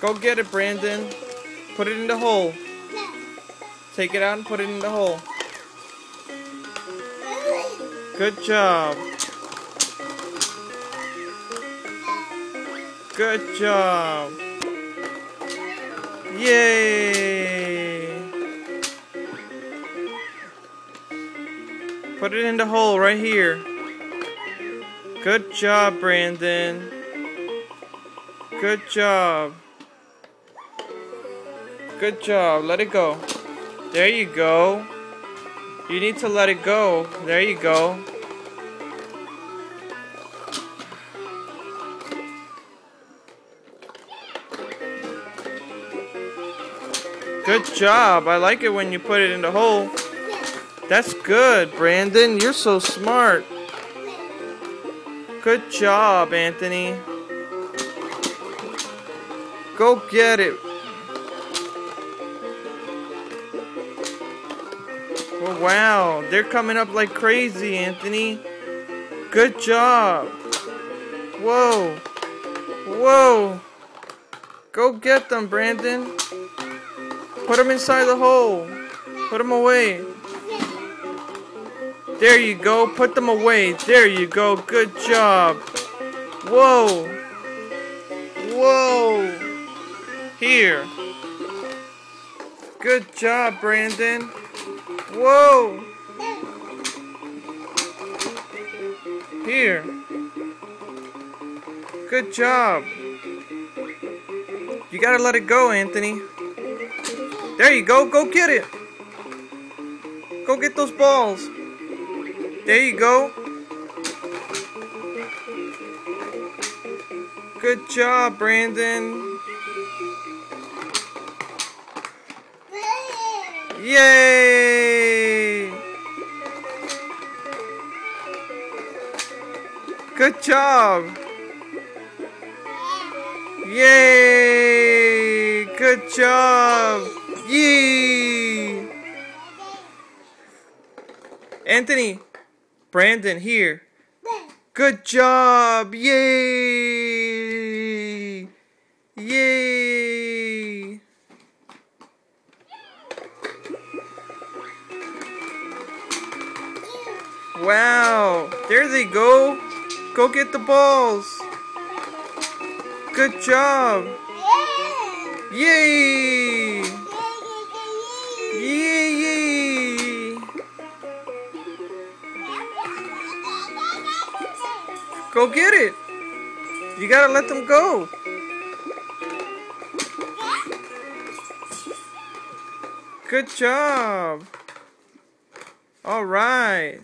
Go get it, Brandon. Put it in the hole. Take it out and put it in the hole. Good job. Good job. Yay! Put it in the hole right here. Good job, Brandon. Good job. Good job. Let it go. There you go. You need to let it go. There you go. Good job. I like it when you put it in the hole. That's good, Brandon. You're so smart. Good job, Anthony. Go get it. Wow. They're coming up like crazy, Anthony. Good job. Whoa. Whoa. Go get them, Brandon. Put them inside the hole. Put them away. There you go. Put them away. There you go. Good job. Whoa. Whoa. Here. Good job, Brandon. Whoa. Here. Good job. You gotta let it go, Anthony. There you go. Go get it. Go get those balls. There you go. Good job, Brandon. Yay! Good job. Yay! Good job. Yee! Anthony, Brandon, here. Good job! Yay! Yay! Wow! There they go! Go get the balls! Good job! Yay! Yay! Yay! Go get it! You gotta let them go! Good job! Alright!